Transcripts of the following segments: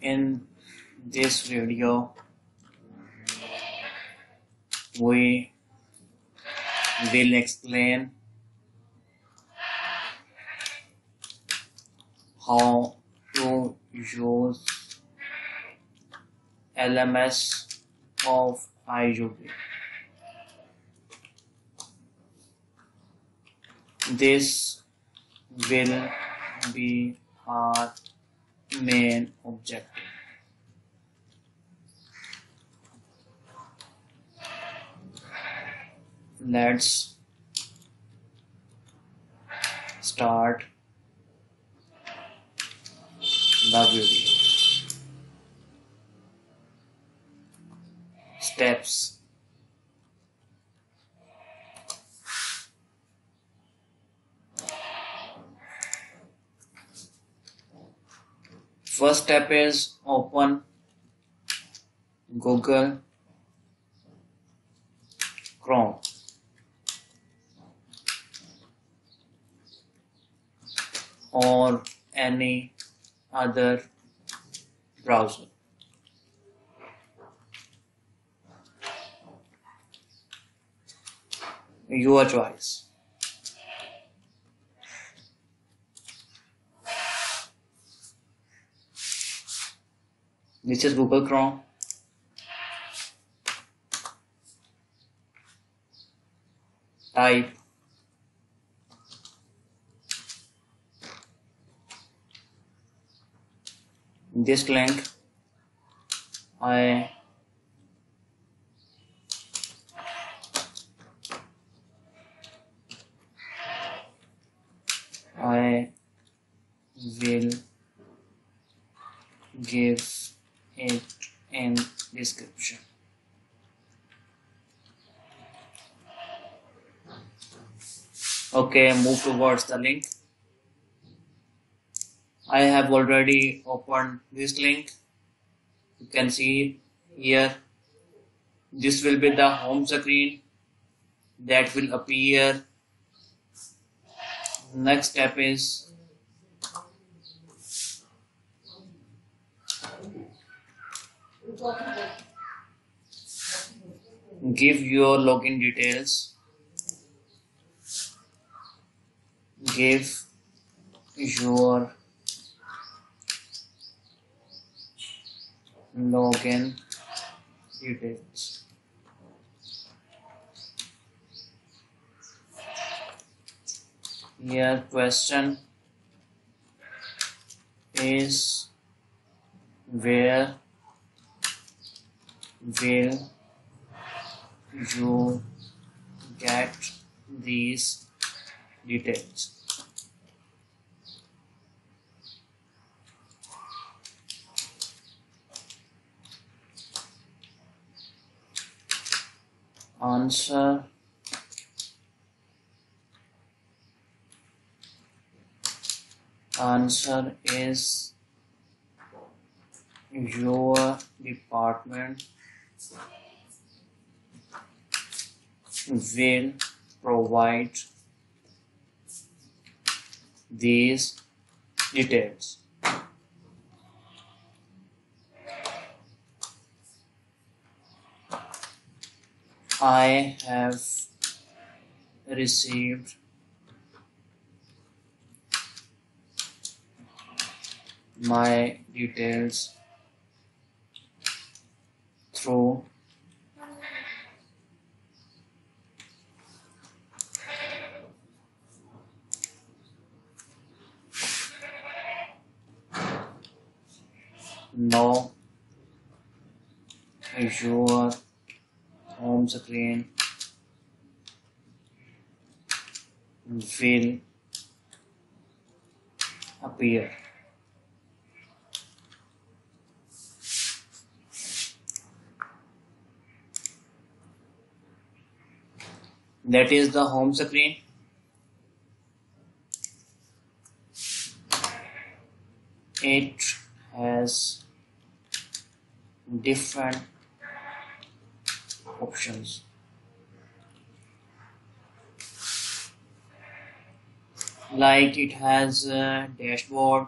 In this video, we will explain how to use LMS of IUB. This will be our main objective. Let's start the video. Steps First step is open Google Chrome. or any other browser. Your choice. This is Google Chrome. Type this link. I Okay, move towards the link. I have already opened this link. You can see here. This will be the home screen that will appear. Next step is give your login details give your login details. Here question is where will you get these details. Answer. Answer is your department will provide these details. I have received my details through no. Your home screen will appear that is the home screen. It has different options like it has a dashboard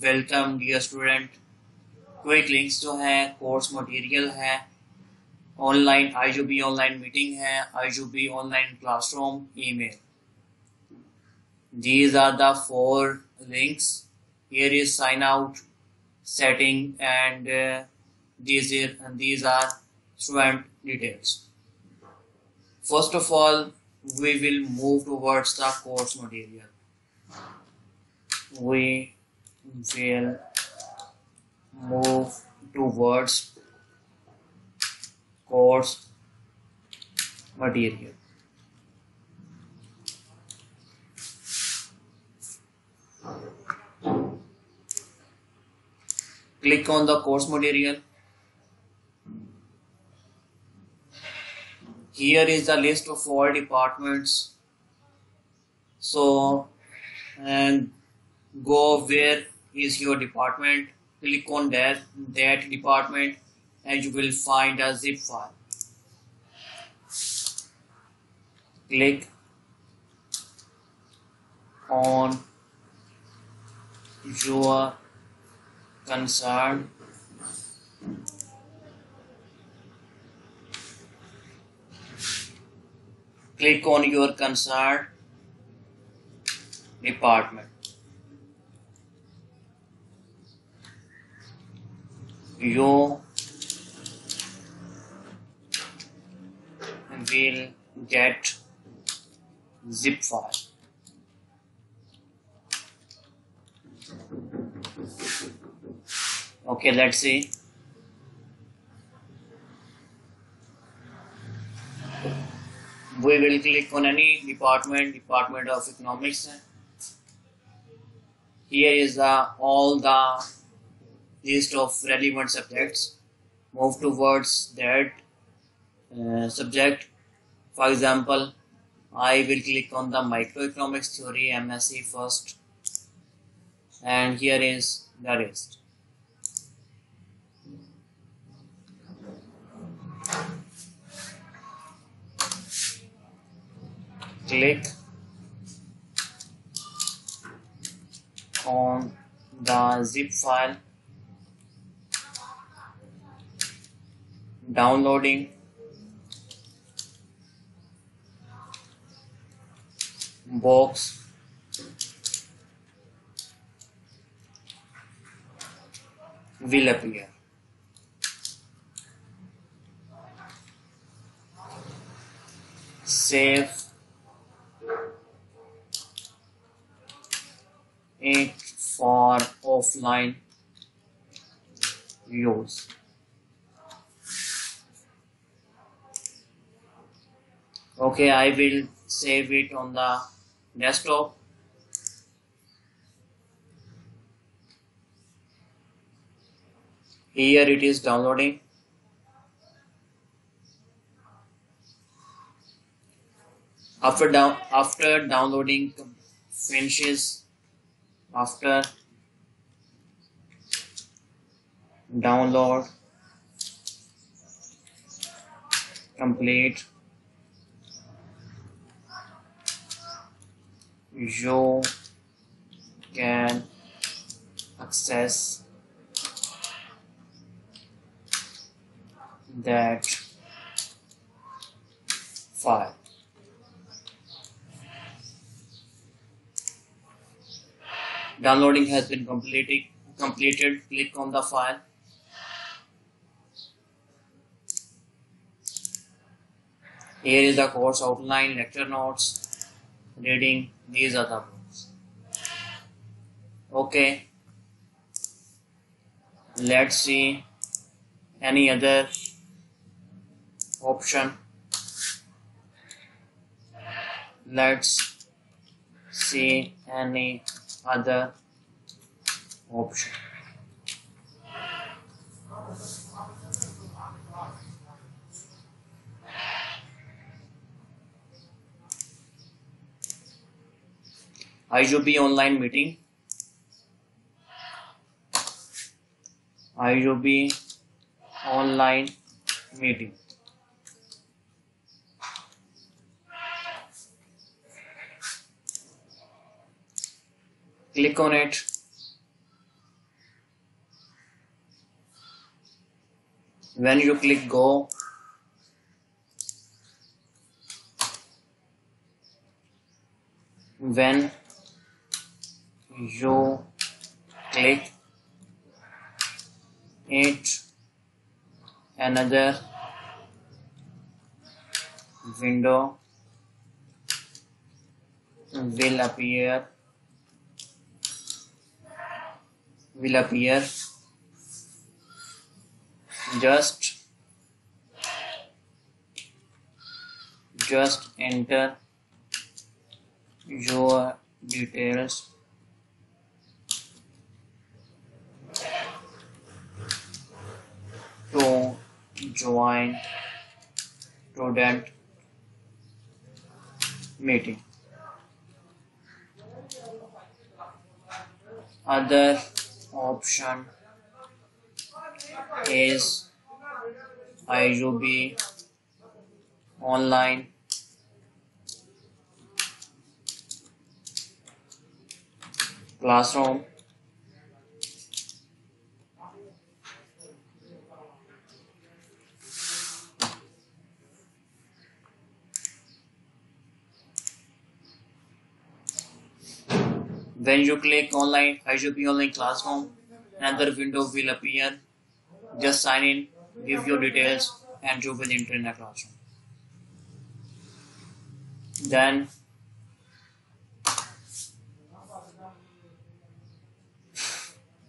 welcome dear student quick links जो है course material है online आई online meeting है आई online classroom email these are the four links here is sign out setting and uh, these are and these are student details. First of all we will move towards the course material. We will move towards course material. Click on the course material here is the list of all departments. So and go where is your department. Click on that that department and you will find a zip file. Click on your concern click on your concerned department. You will get zip file. Okay let's see we will click on any department department of economics. Here is the all the list of relevant subjects. Move towards that uh, subject. For example i will click on the microeconomics theory msc first. And here is the rest click on the zip file. Downloading. Box. Will appear. Save it for offline use. Okay, I will save it on the desktop. Here it is downloading. After down after downloading finishes after download complete you can access that file Downloading has been completed. Completed. Click on the file. Here is the course outline, lecture notes, reading. These are the books. Okay. Let's see any other option. Let's see any other option. IUB online meeting. IUB online meeting. click on it when you click go when you click it. Another window will appear will appear just just enter your details to join student meeting. Other option is IUB online classroom when you click online IUB online classroom. Another window will appear. Just sign in give your details and you will enter in a classroom. Then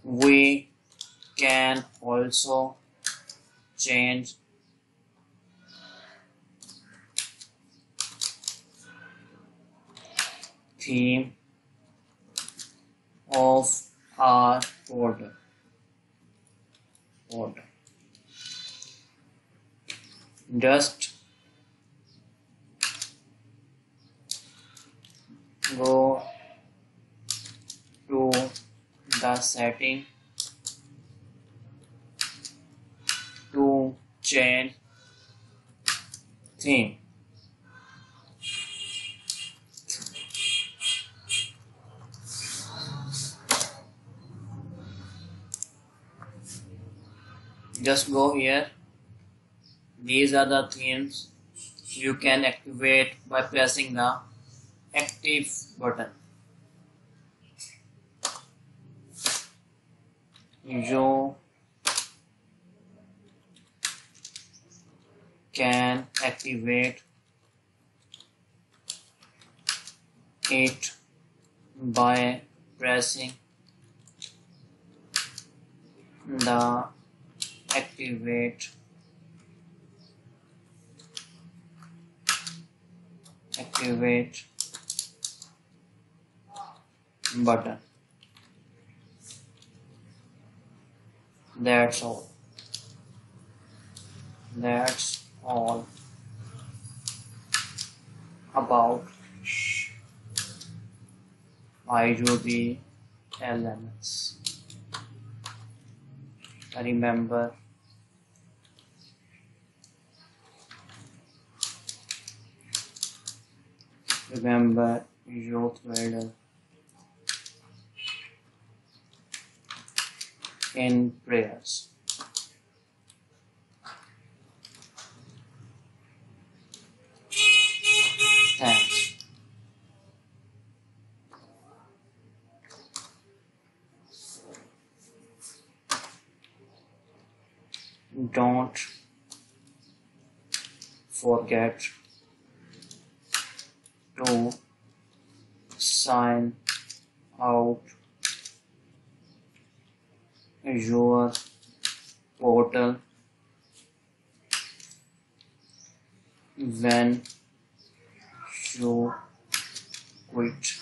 we can also change theme of our order. Order. Just go to the setting. To change theme just go here. These are the themes. You can activate by pressing the active button. You can activate it by pressing the activate activate button. That's all. That's all about IUB LMS remember. Remember youth builder in prayers forget to sign out your portal when you quit